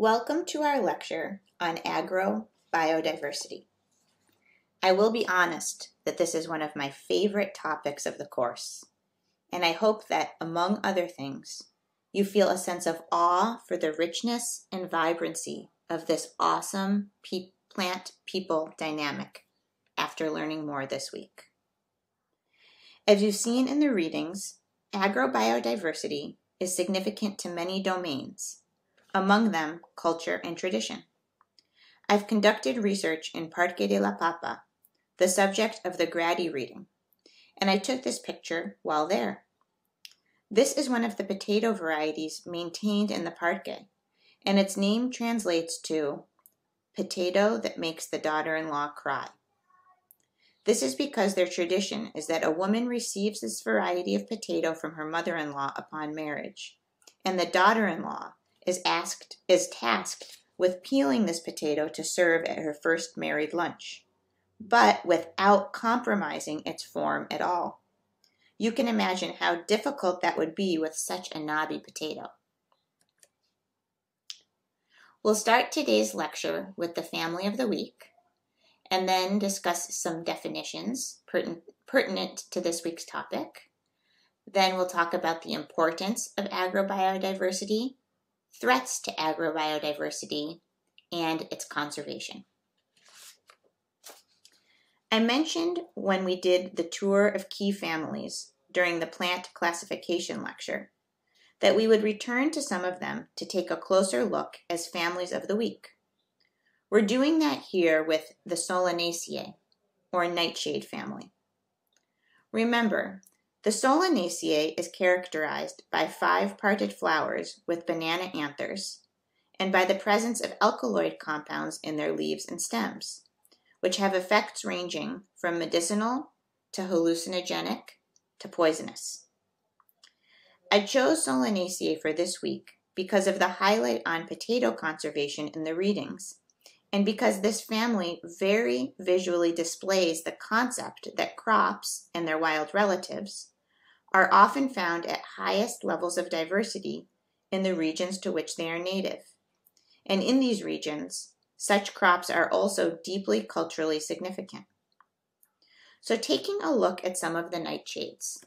Welcome to our lecture on agro-biodiversity. I will be honest that this is one of my favorite topics of the course, and I hope that, among other things, you feel a sense of awe for the richness and vibrancy of this awesome pe- plant people dynamic after learning more this week. As you've seen in the readings, agrobiodiversity is significant to many domains, among them culture and tradition. I've conducted research in Parque de la Papa, the subject of the Graddy reading, and I took this picture while there. This is one of the potato varieties maintained in the parque, and its name translates to potato that makes the daughter in law cry. This is because their tradition is that a woman receives this variety of potato from her mother in law upon marriage, and the daughter in law is asked is tasked with peeling this potato to serve at her first married lunch, but without compromising its form at all. You can imagine how difficult that would be with such a knobby potato. We'll start today's lecture with the family of the week and then discuss some definitions pertinent to this week's topic. Then we'll talk about the importance of agrobiodiversity, threats to agrobiodiversity, and its conservation. I mentioned when we did the tour of key families during the plant classification lecture that we would return to some of them to take a closer look as families of the week. We're doing that here with the Solanaceae, or nightshade family. Remember, the Solanaceae is characterized by five parted flowers with banana anthers and by the presence of alkaloid compounds in their leaves and stems which have effects ranging from medicinal to hallucinogenic to poisonous. I chose Solanaceae for this week because of the highlight on potato conservation in the readings, and because this family very visually displays the concept that crops and their wild relatives are often found at highest levels of diversity in the regions to which they are native. And in these regions, such crops are also deeply culturally significant. So, taking a look at some of the nightshades.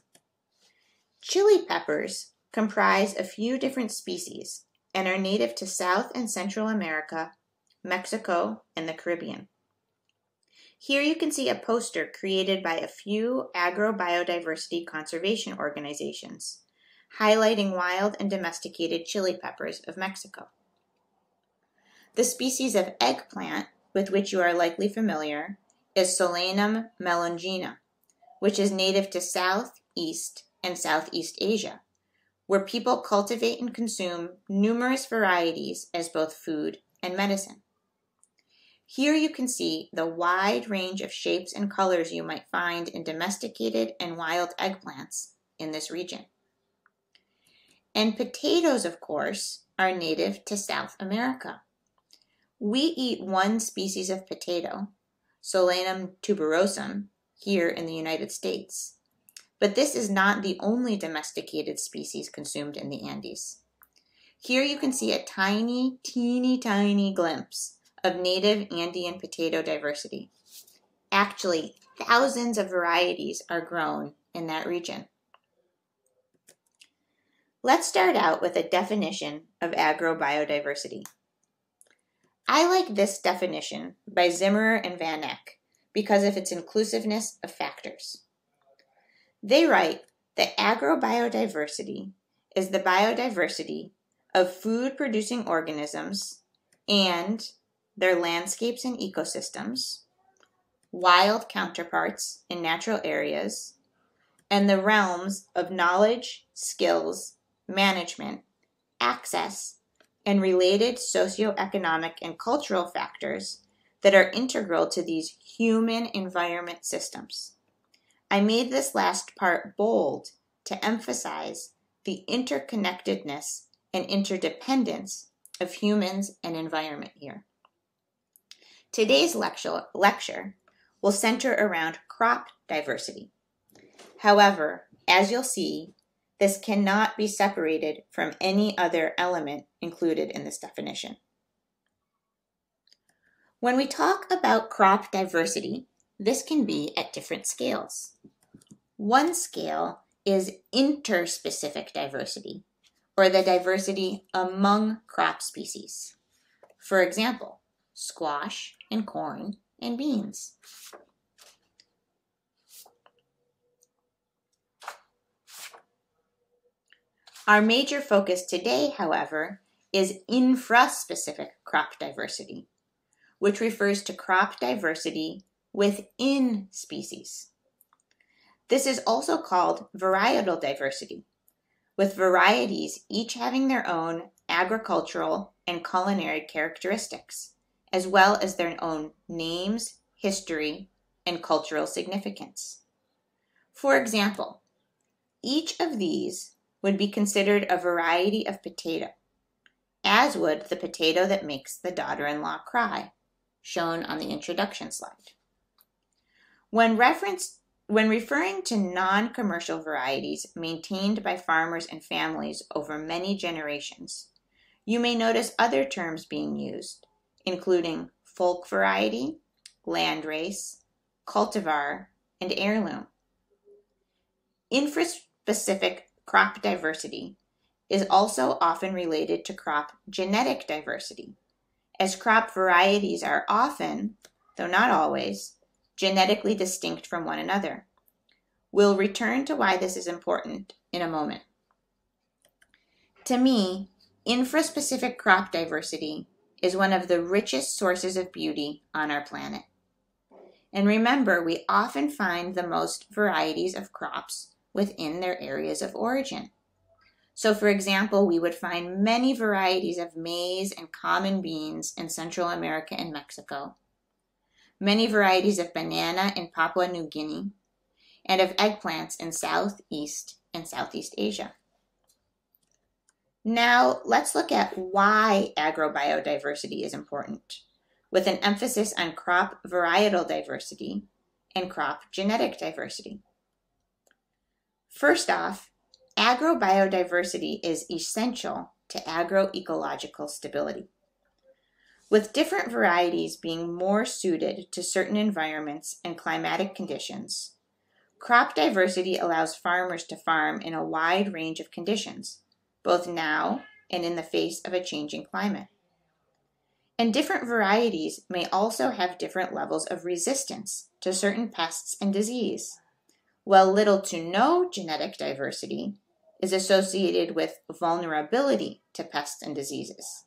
Chili peppers comprise a few different species and are native to South and Central America, Mexico, and the Caribbean. Here you can see a poster created by a few agrobiodiversity conservation organizations highlighting wild and domesticated chili peppers of Mexico. The species of eggplant with which you are likely familiar is Solanum melongena, which is native to South, East, and Southeast Asia, where people cultivate and consume numerous varieties as both food and medicine. Here you can see the wide range of shapes and colors you might find in domesticated and wild eggplants in this region. And potatoes, of course, are native to South America. We eat one species of potato, Solanum tuberosum, here in the United States. But this is not the only domesticated species consumed in the Andes. Here you can see a tiny, teeny tiny glimpse of native Andean potato diversity. Actually, thousands of varieties are grown in that region. Let's start out with a definition of agrobiodiversity. I like this definition by Zimmerer and Van Eck because of its inclusiveness of factors. They write that agrobiodiversity is the biodiversity of food producing organisms and their landscapes and ecosystems, wild counterparts in natural areas, and the realms of knowledge, skills, management, access, and related socioeconomic and cultural factors that are integral to these human environment systems. I made this last part bold to emphasize the interconnectedness and interdependence of humans and environment here. Today's lecture, lecture will center around crop diversity. However, as you'll see, this cannot be separated from any other element included in this definition. When we talk about crop diversity, this can be at different scales. One scale is interspecific diversity, or the diversity among crop species. For example, squash and corn and beans. Our major focus today, however, is infraspecific crop diversity, which refers to crop diversity within species. This is also called varietal diversity, with varieties each having their own agricultural and culinary characteristics, as well as their own names, history, and cultural significance. For example, each of these would be considered a variety of potato, as would the potato that makes the daughter in law cry, shown on the introduction slide. When referenced when referring to non-commercial varieties maintained by farmers and families over many generations, you may notice other terms being used, including folk variety, landrace, cultivar, and heirloom. Infraspecific crop diversity is also often related to crop genetic diversity, as crop varieties are often, though not always, genetically distinct from one another. We'll return to why this is important in a moment. To me, infraspecific crop diversity is one of the richest sources of beauty on our planet. And remember, we often find the most varieties of crops within their areas of origin. So, for example, we would find many varieties of maize and common beans in Central America and Mexico, many varieties of banana in Papua New Guinea, and of eggplants in Southeast and Southeast Asia. Now, let's look at why agrobiodiversity is important, with an emphasis on crop varietal diversity and crop genetic diversity. First off, agrobiodiversity is essential to agroecological stability with different varieties being more suited to certain environments and climatic conditions. Crop diversity allows farmers to farm in a wide range of conditions, both now and in the face of a changing climate. And different varieties may also have different levels of resistance to certain pests and disease, while little to no genetic diversity is associated with vulnerability to pests and diseases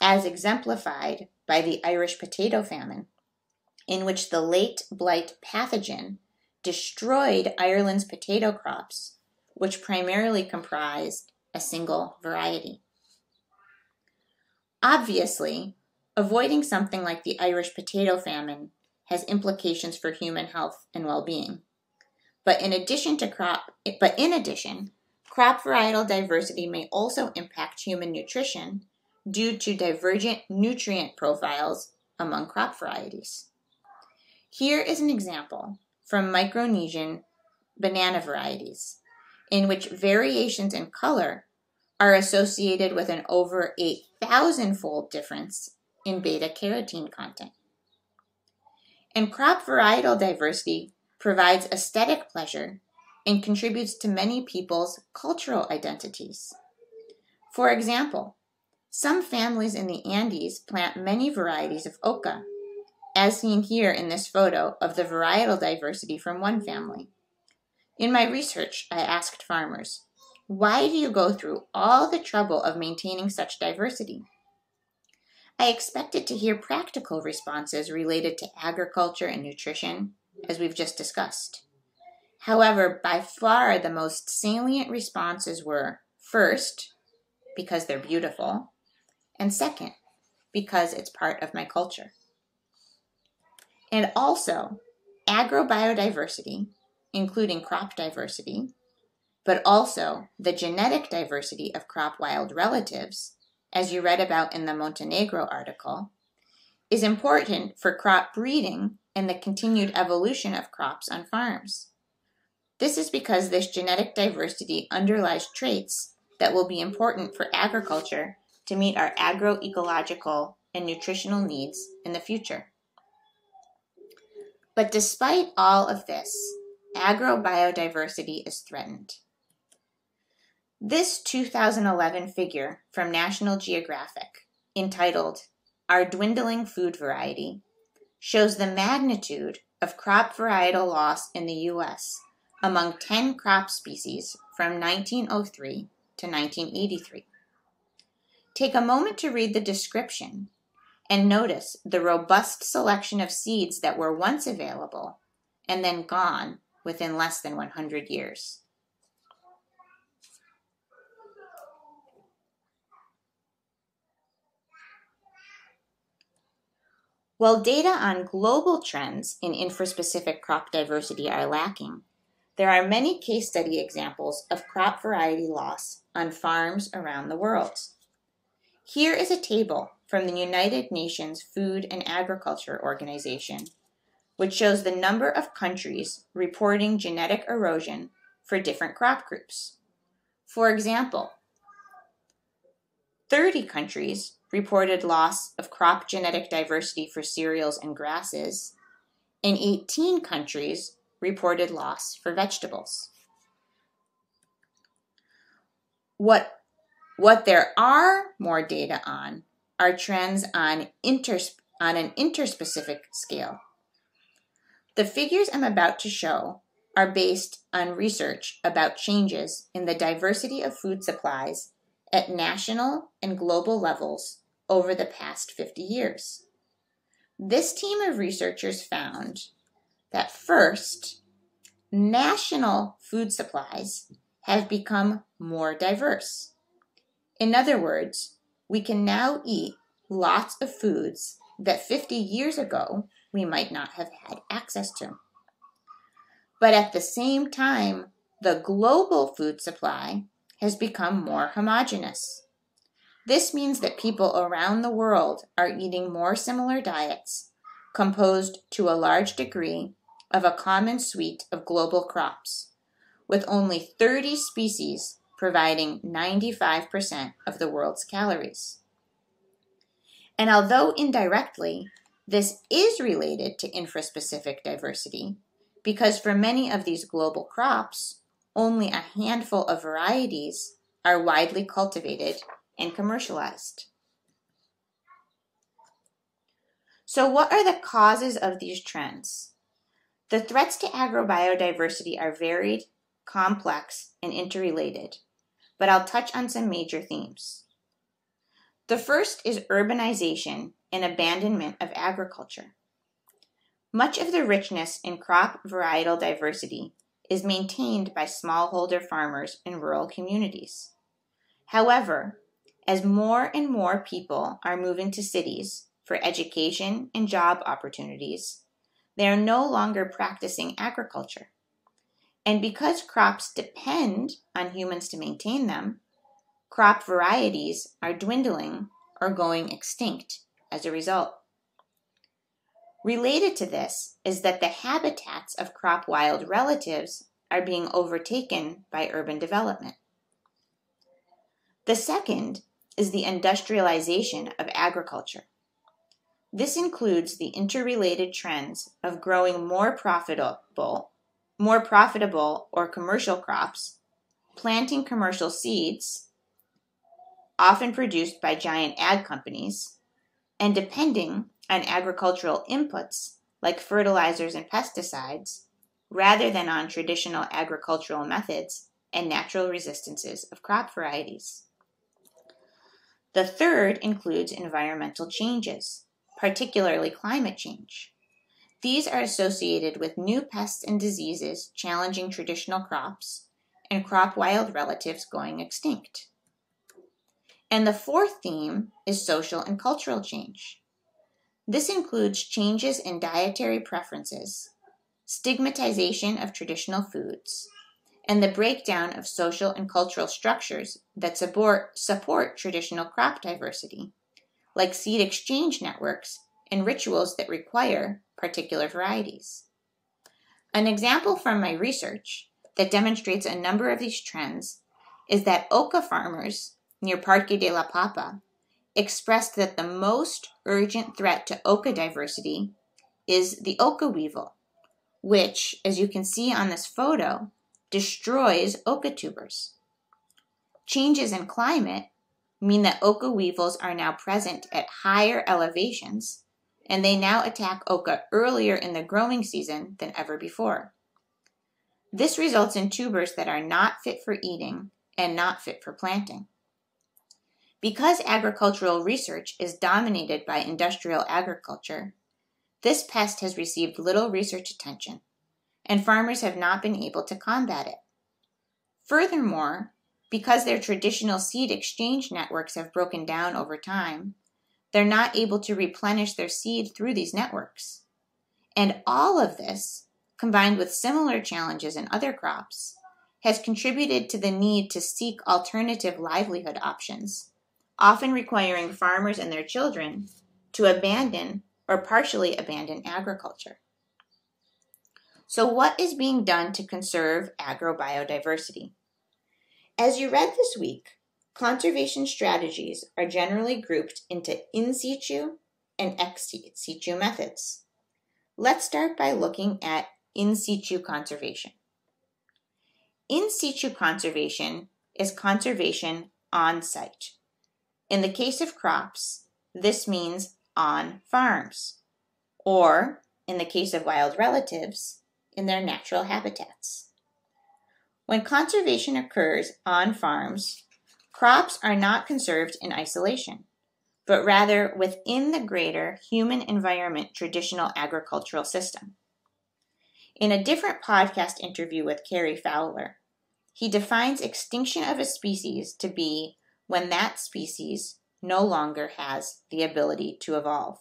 as exemplified by the Irish potato famine, in which the late blight pathogen destroyed Ireland's potato crops, which primarily comprised a single variety. Obviously, avoiding something like the Irish potato famine has implications for human health and well-being. But in addition to crop but in addition, crop varietal diversity may also impact human nutrition due to divergent nutrient profiles among crop varieties. Here is an example from Micronesian banana varieties, in which variations in color are associated with an over 8,000 fold difference in beta carotene content. And crop varietal diversity provides aesthetic pleasure and contributes to many people's cultural identities. For example, some families in the Andes plant many varieties of oca, as seen here in this photo of the varietal diversity from one family. In my research, I asked farmers, why do you go through all the trouble of maintaining such diversity? I expected to hear practical responses related to agriculture and nutrition, as we've just discussed. However, by far the most salient responses were first, because they're beautiful, and second, because it's part of my culture. And also, agrobiodiversity, including crop diversity, but also the genetic diversity of crop wild relatives, as you read about in the Montenegro article, is important for crop breeding and the continued evolution of crops on farms. This is because this genetic diversity underlies traits that will be important for agriculture to meet our agroecological and nutritional needs in the future. But despite all of this, agrobiodiversity is threatened. This 2011 figure from National Geographic, entitled Our Dwindling Food Variety, shows the magnitude of crop varietal loss in the U.S. among 10 crop species from 1903 to 1983. Take a moment to read the description and notice the robust selection of seeds that were once available and then gone within less than 100 years. While data on global trends in infraspecific crop diversity are lacking, there are many case study examples of crop variety loss on farms around the world. Here is a table from the United Nations Food and Agriculture Organization, which shows the number of countries reporting genetic erosion for different crop groups. For example, 30 countries reported loss of crop genetic diversity for cereals and grasses, and 18 countries reported loss for vegetables. What, what there are more data on are trends on, inters, on an interspecific scale. The figures I'm about to show are based on research about changes in the diversity of food supplies at national and global levels over the past 50 years. This team of researchers found that first, national food supplies have become more diverse. In other words, we can now eat lots of foods that 50 years ago we might not have had access to. But at the same time, the global food supply has become more homogeneous. This means that people around the world are eating more similar diets, composed to a large degree of a common suite of global crops, with only 30 species providing 95% of the world's calories. And although indirectly, this is related to infraspecific diversity, because for many of these global crops, only a handful of varieties are widely cultivated and commercialized. So, what are the causes of these trends? The threats to agrobiodiversity are varied, complex, and interrelated, but I'll touch on some major themes. The first is urbanization and abandonment of agriculture. Much of the richness in crop varietal diversity is maintained by smallholder farmers in rural communities. However, as more and more people are moving to cities for education and job opportunities, they are no longer practicing agriculture. And because crops depend on humans to maintain them, crop varieties are dwindling or going extinct as a result. Related to this is that the habitats of crop wild relatives are being overtaken by urban development. The second is the industrialization of agriculture. This includes the interrelated trends of growing more profitable, more profitable or commercial crops, planting commercial seeds, often produced by giant ag companies, and depending on agricultural inputs like fertilizers and pesticides rather than on traditional agricultural methods and natural resistances of crop varieties. The third includes environmental changes, particularly climate change. These are associated with new pests and diseases challenging traditional crops and crop wild relatives going extinct. And the fourth theme is social and cultural change. This includes changes in dietary preferences, stigmatization of traditional foods, and the breakdown of social and cultural structures that support, support traditional crop diversity, like seed exchange networks and rituals that require particular varieties. An example from my research that demonstrates a number of these trends is that oca farmers near Parque de la Papa expressed that the most urgent threat to oca diversity is the oca weevil, which, as you can see on this photo, destroys oca tubers. Changes in climate mean that oca weevils are now present at higher elevations, and they now attack oca earlier in the growing season than ever before. This results in tubers that are not fit for eating and not fit for planting. Because agricultural research is dominated by industrial agriculture, this pest has received little research attention, and farmers have not been able to combat it. Furthermore, because their traditional seed exchange networks have broken down over time, they're not able to replenish their seed through these networks. And all of this, combined with similar challenges in other crops, has contributed to the need to seek alternative livelihood options, often requiring farmers and their children to abandon or partially abandon agriculture. So, what is being done to conserve agrobiodiversity? As you read this week, conservation strategies are generally grouped into in situ and ex situ methods. Let's start by looking at in situ conservation. In situ conservation is conservation on site. In the case of crops, this means on farms, or in the case of wild relatives, in their natural habitats. When conservation occurs on farms, crops are not conserved in isolation, but rather within the greater human environment traditional agricultural system. In a different podcast interview with Cary Fowler, he defines extinction of a species to be when that species no longer has the ability to evolve.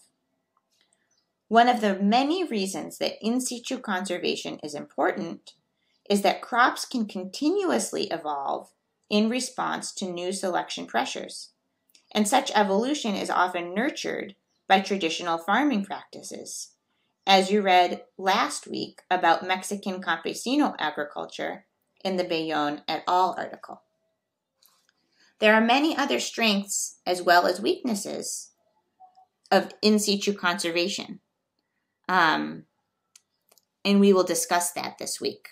One of the many reasons that in situ conservation is important is that crops can continuously evolve in response to new selection pressures. And such evolution is often nurtured by traditional farming practices. As you read last week about Mexican campesino agriculture in the Bellon et al. article. There are many other strengths as well as weaknesses of in situ conservation. Um, and we will discuss that this week.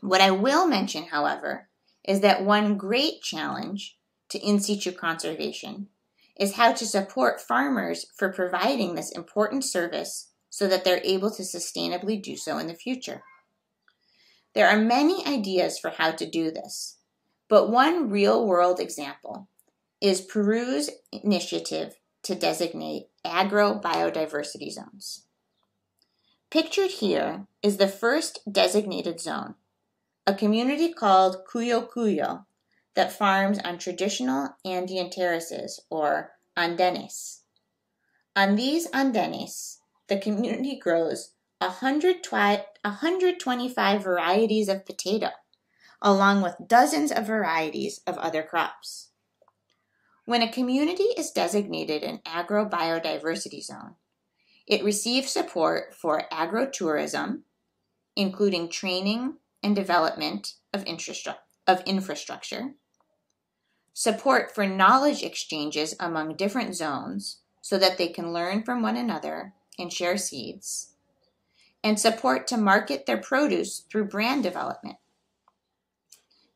What I will mention, however, is that one great challenge to in situ conservation is how to support farmers for providing this important service so that they're able to sustainably do so in the future. There are many ideas for how to do this, but one real world example is Peru's initiative to designate agro biodiversity zones. Pictured here is the first designated zone a community called Cuyo Cuyo that farms on traditional Andean terraces or andenes. On these andenes, the community grows 125 varieties of potato, along with dozens of varieties of other crops. When a community is designated an agrobiodiversity zone, it receives support for agrotourism, including training, and development of, of infrastructure, support for knowledge exchanges among different zones so that they can learn from one another and share seeds, and support to market their produce through brand development.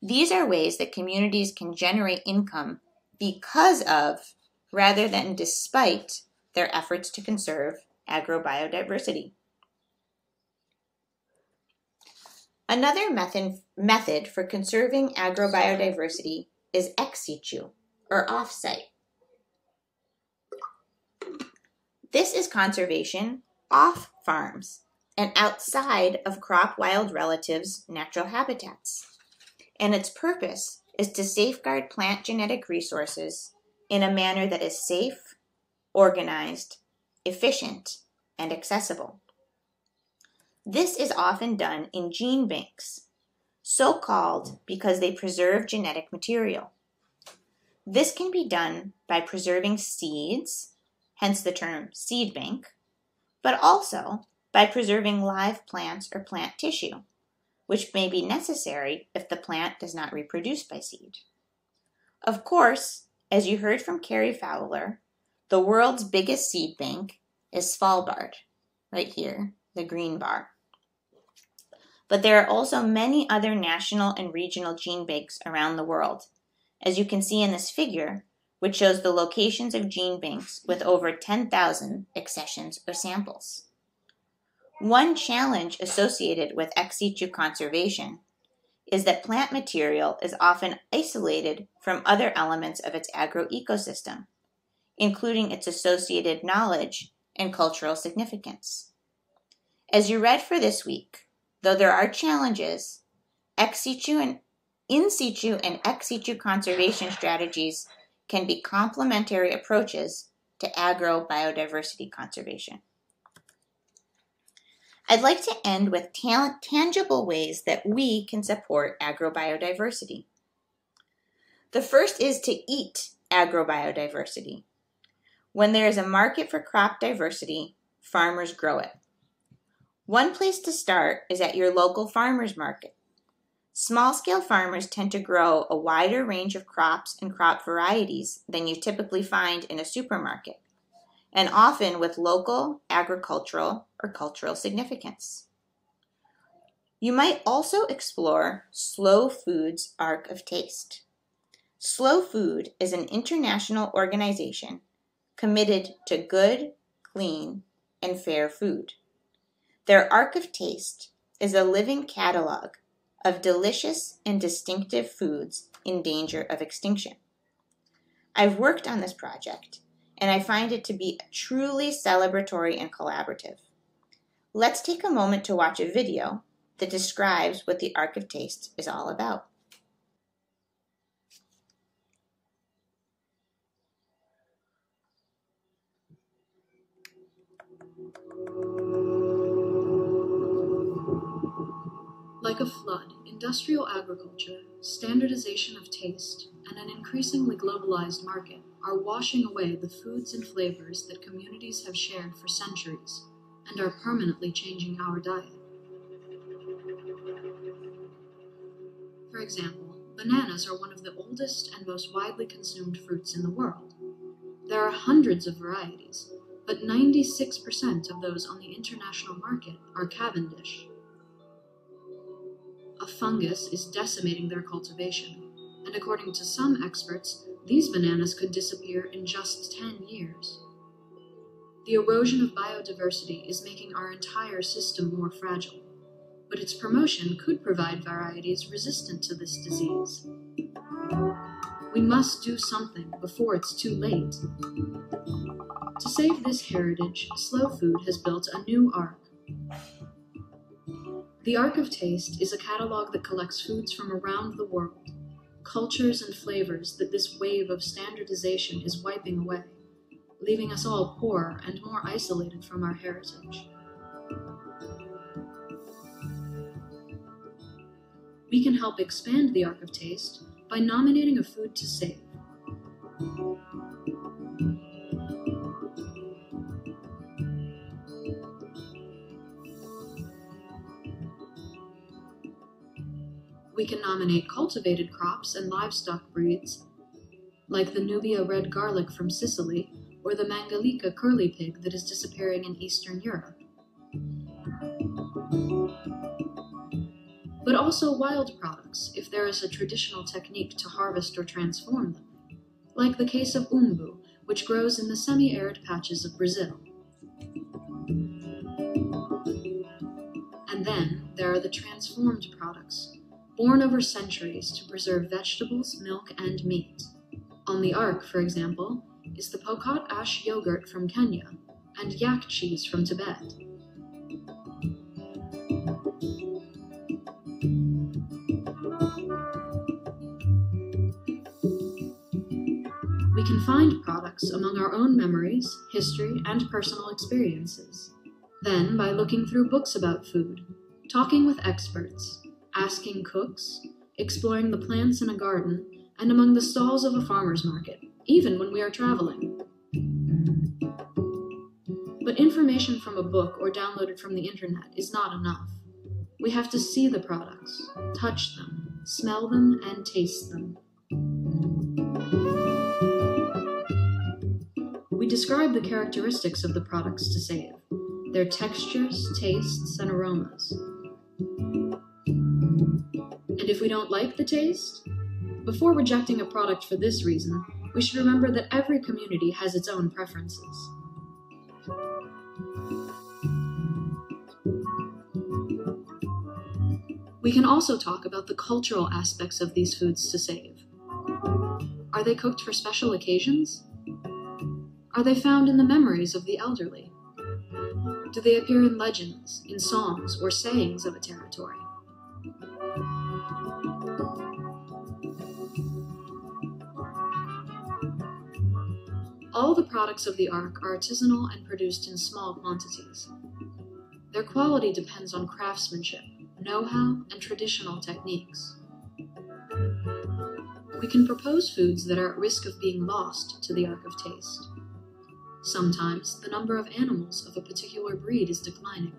These are ways that communities can generate income because of, rather than despite, their efforts to conserve agrobiodiversity. Another method, method for conserving agrobiodiversity is ex situ, or offsite. This is conservation off farms and outside of crop wild relatives' natural habitats. And its purpose is to safeguard plant genetic resources in a manner that is safe, organized, efficient, and accessible. This is often done in gene banks, so called because they preserve genetic material. This can be done by preserving seeds, hence the term seed bank, but also by preserving live plants or plant tissue, which may be necessary if the plant does not reproduce by seed. Of course, as you heard from Cary Fowler, the world's biggest seed bank is Svalbard, right here, the green bar. But there are also many other national and regional gene banks around the world, as you can see in this figure, which shows the locations of gene banks with over 10,000 accessions or samples. One challenge associated with ex situ conservation is that plant material is often isolated from other elements of its agroecosystem, including its associated knowledge and cultural significance. As you read for this week, though there are challenges, ex situ and in situ and ex situ conservation strategies can be complementary approaches to agro biodiversity conservation. I'd like to end with tangible ways that we can support agrobiodiversity. The first is to eat agrobiodiversity. When there is a market for crop diversity, farmers grow it. One place to start is at your local farmers market. Small scale farmers tend to grow a wider range of crops and crop varieties than you typically find in a supermarket and often with local, agricultural, or cultural significance. You might also explore Slow Food's Ark of Taste. Slow Food is an international organization committed to good, clean, and fair food. Their Ark of Taste is a living catalog of delicious and distinctive foods in danger of extinction. I've worked on this project and I find it to be truly celebratory and collaborative. Let's take a moment to watch a video that describes what the Ark of Taste is all about. Like a flood, industrial agriculture, standardization of taste, and an increasingly globalized market are washing away the foods and flavors that communities have shared for centuries and are permanently changing our diet. For example, bananas are one of the oldest and most widely consumed fruits in the world. There are hundreds of varieties, but 96% of those on the international market are Cavendish. A fungus is decimating their cultivation, and according to some experts, these bananas could disappear in just 10 years. The erosion of biodiversity is making our entire system more fragile, but its promotion could provide varieties resistant to this disease. We must do something before it's too late. To save this heritage, Slow Food has built a new ark. The Ark of Taste is a catalog that collects foods from around the world cultures and flavors that this wave of standardization is wiping away, leaving us all poor and more isolated from our heritage. We can help expand the Ark of Taste by nominating a food to save. We can nominate cultivated crops and livestock breeds, like the Nubia red garlic from Sicily or the Mangalica curly pig that is disappearing in Eastern Europe. But also wild products, if there is a traditional technique to harvest or transform them, like the case of umbu, which grows in the semi arid patches of Brazil. And then there are the transformed products, born over centuries to preserve vegetables, milk, and meat. On the Ark, for example, is the Pokot ash yogurt from Kenya and yak cheese from Tibet. We can find products among our own memories, history, and personal experiences. Then, by looking through books about food, talking with experts, asking cooks, exploring the plants in a garden, and among the stalls of a farmer's market, even when we are traveling. But information from a book or downloaded from the internet is not enough. We have to see the products, touch them, smell them, and taste them. We describe the characteristics of the products to save, their textures, tastes, and aromas. And if we don't like the taste, before rejecting a product for this reason, we should remember that every community has its own preferences. We can also talk about the cultural aspects of these foods to save. Are they cooked for special occasions? Are they found in the memories of the elderly? Do they appear in legends, in songs, or sayings of a territory? All the products of the Ark are artisanal and produced in small quantities. Their quality depends on craftsmanship, know how, and traditional techniques. We can propose foods that are at risk of being lost to the Ark of Taste. Sometimes the number of animals of a particular breed is declining,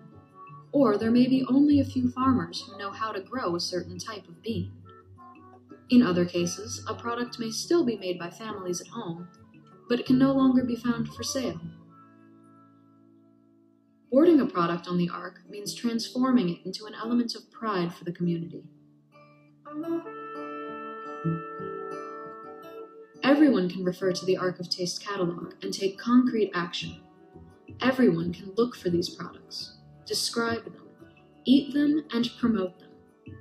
or there may be only a few farmers who know how to grow a certain type of bean. In other cases, a product may still be made by families at home, but it can no longer be found for sale. Boarding a product on the Ark means transforming it into an element of pride for the community. Everyone can refer to the Ark of Taste catalog and take concrete action. Everyone can look for these products, describe them, eat them, and promote them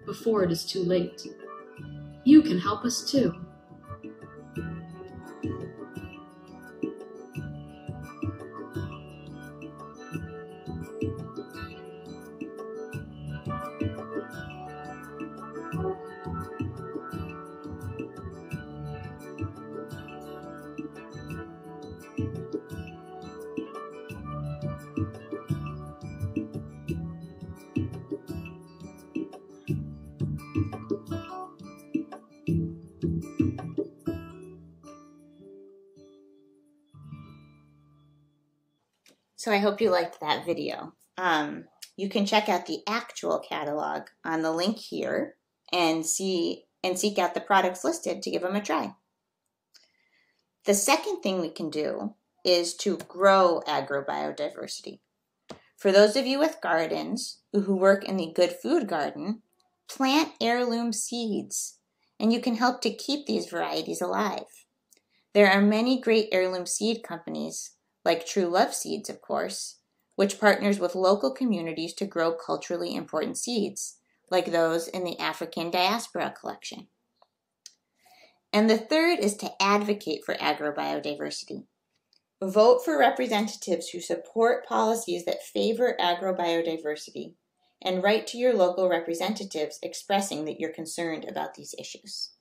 before it is too late. You can help us too. So I hope you liked that video. Um, you can check out the actual catalog on the link here and see and seek out the products listed to give them a try. The second thing we can do is to grow agrobiodiversity. For those of you with gardens who work in the Good Food Garden, plant heirloom seeds, and you can help to keep these varieties alive. There are many great heirloom seed companies like True Love Seeds, of course, which partners with local communities to grow culturally important seeds, like those in the African Diaspora Collection. And the third is to advocate for agrobiodiversity. Vote for representatives who support policies that favor agrobiodiversity and write to your local representatives expressing that you're concerned about these issues.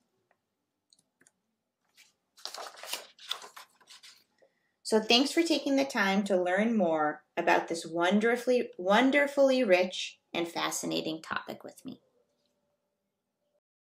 So thanks for taking the time to learn more about this wonderfully wonderfully rich and fascinating topic with me.